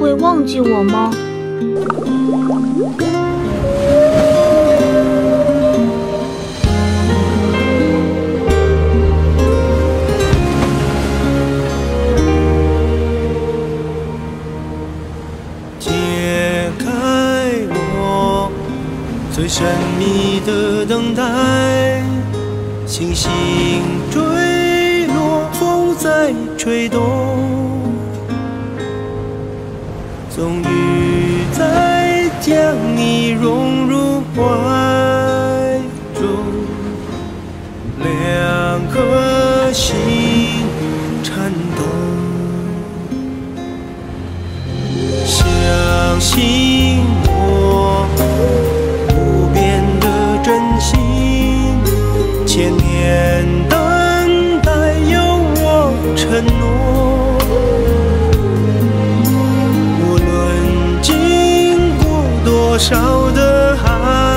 会忘记我吗？解开我最神秘的等待，星星坠落，风在吹动，终于再将你融入怀中，两颗心颤抖。相信我不变的真心，千年小的爱。